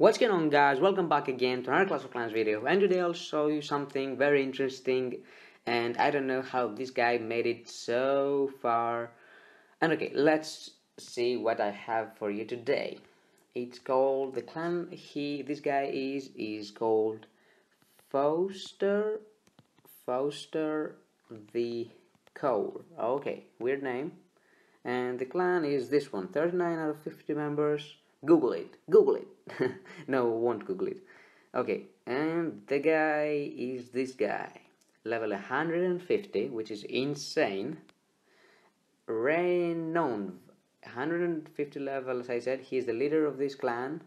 What's going on guys, welcome back again to another Clash of Clans video. And today I'll show you something very interesting and I don't know how this guy made it so far. And okay let's see what I have for you today. It's called the clan he this guy is is called Foster Foster the Cole. Okay weird name. And the clan is this one. 39 out of 50 members Google it. Google it. no, won't Google it. Okay, and the guy is this guy. Level 150, which is insane. Renowned. 150 level, as I said. He's the leader of this clan.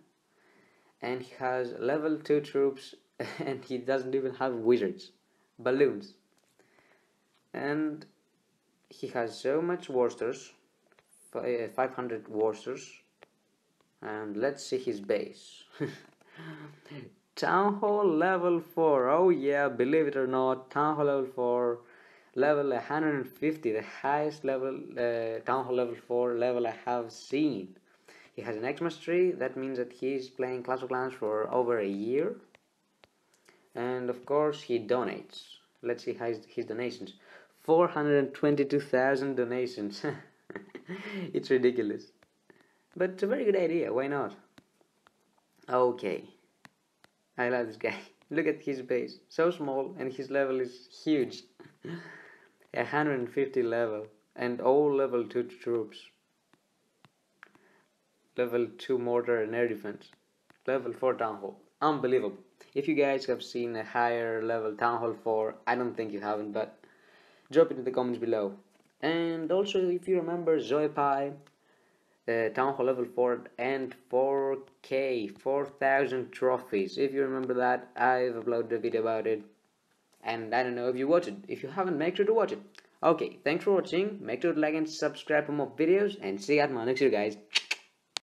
And he has level 2 troops. And he doesn't even have wizards. Balloons. And he has so much war stars. 500 war stars and let's see his base. Town hall level 4 oh yeah believe it or not town hall level 4 level 150 the highest level uh, town hall level 4 level I have seen. He has an Xmas tree. That means that he's playing Clash of Clans for over a year. And of course he donates. Let's see his, his donations. 422,000 donations. It's ridiculous but it's a very good idea, why not? Okay. I love this guy. Look at his base. So small and his level is huge. 150 level and all level 2 troops. Level 2 mortar and air defense. Level 4 town hall. Unbelievable. If you guys have seen a higher level town hall 4, I don't think you haven't, but drop it in the comments below. And also if you remember Zoe Pie, Town Hall level 4 and 4k 4000 trophies. If you remember that I've uploaded a video about it. And I don't know if you watch it. If you haven't make sure to watch it. Okay thanks for watching. Make sure to like and subscribe for more videos and see you at my next video guys